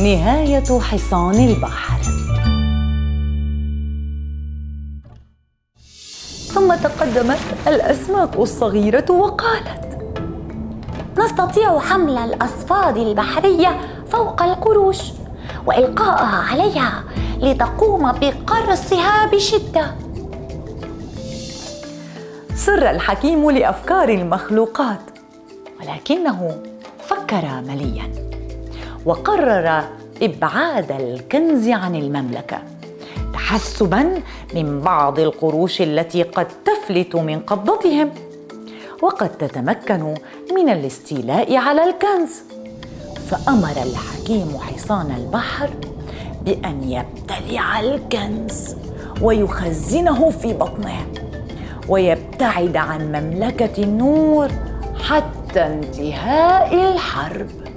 نهاية حصان البحر. ثم تقدمت الأسماك الصغيرة وقالت نستطيع حمل الأصفاد البحرية فوق القروش وإلقاءها عليها لتقوم بقرصها بشدة. سر الحكيم لأفكار المخلوقات ولكنه فكر مليا. وقرر إبعاد الكنز عن المملكة تحسبا من بعض القروش التي قد تفلت من قبضتهم وقد تتمكن من الاستيلاء على الكنز. فأمر الحكيم حصان البحر بأن يبتلع الكنز ويخزنه في بطنه ويبتعد عن مملكة النور حتى انتهاء الحرب.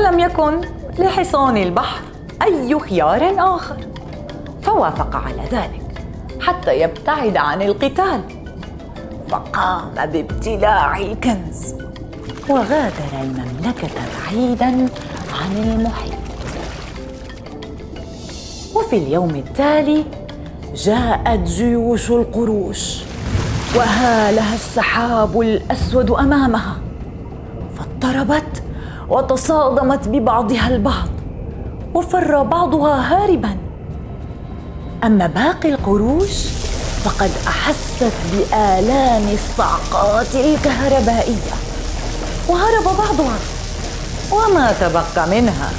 ولم يكن لحصان البحر أي خيار آخر. فوافق على ذلك حتى يبتعد عن القتال. فقام بابتلاع الكنز وغادر المملكة بعيدا عن المحيط. وفي اليوم التالي جاءت جيوش القروش وهالها السحاب الأسود أمامها فاضطربت وتصادمت ببعضها البعض وفر بعضها هاربا. أما باقي القروش فقد أحست بآلام الصعقات الكهربائية. وهرب بعضها. وما تبقى منها.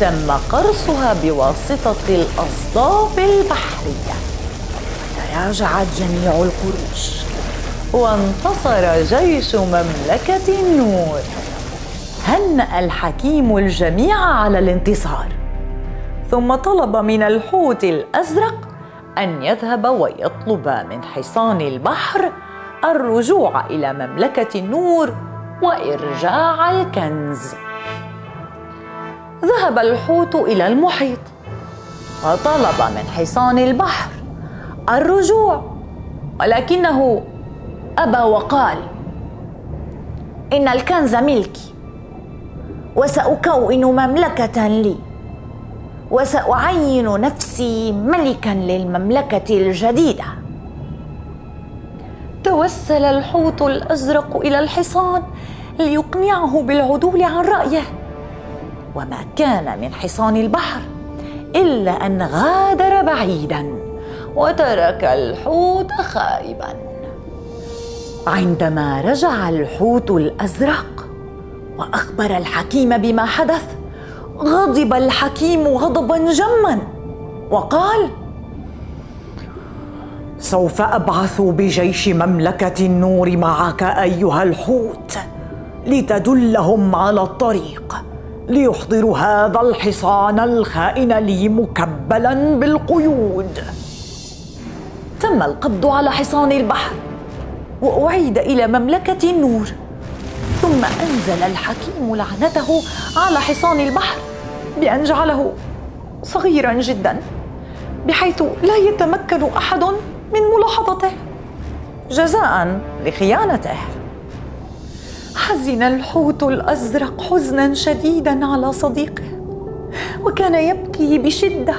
تم قرصها بواسطة الأصداف البحرية. تراجعت جميع القروش. وانتصر جيش مملكة النور. هنأ الحكيم الجميع على الانتصار. ثم طلب من الحوت الأزرق أن يذهب ويطلب من حصان البحر الرجوع إلى مملكة النور وإرجاع الكنز. ذهب الحوت إلى المحيط وطلب من حصان البحر الرجوع ولكنه أبى وقال إن الكنز ملكي. وسأكون مملكة لي. وسأعين نفسي ملكا للمملكة الجديدة. توسل الحوت الأزرق إلى الحصان ليقنعه بالعدول عن رأيه. وما كان من حصان البحر إلا أن غادر بعيدا وترك الحوت خائبا. عندما رجع الحوت الأزرق وأخبر الحكيم بما حدث. غضب الحكيم غضبا جما. وقال سوف أبعث بجيش مملكة النور معك أيها الحوت لتدلهم على الطريق ليحضروا هذا الحصان الخائن لي مكبلا بالقيود. تم القبض على حصان البحر وأعيد إلى مملكة النور. ثم أنزل الحكيم لعنته على حصان البحر بأن جعله صغيرا جدا بحيث لا يتمكن أحد من ملاحظته جزاء لخيانته. حزن الحوت الأزرق حزنا شديدا على صديقه وكان يبكي بشدة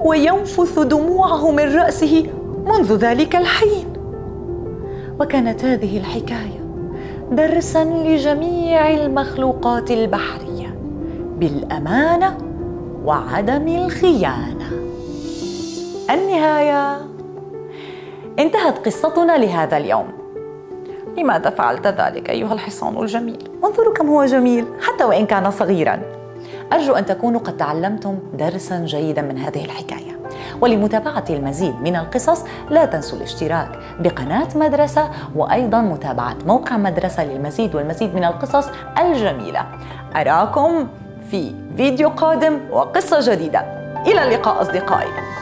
وينفث دموعه من رأسه منذ ذلك الحين. وكانت هذه الحكاية درسا لجميع المخلوقات البحرية بالأمانة وعدم الخيانة. النهاية. انتهت قصتنا لهذا اليوم. لماذا فعلت ذلك أيها الحصان الجميل؟ انظروا كم هو جميل حتى وإن كان صغيرا. أرجو أن تكونوا قد تعلمتم درسا جيدا من هذه الحكاية. ولمتابعة المزيد من القصص لا تنسوا الاشتراك بقناة مدرسة وأيضا متابعة موقع مدرسة للمزيد والمزيد من القصص الجميلة. أراكم في فيديو قادم وقصة جديدة. إلى اللقاء أصدقائي.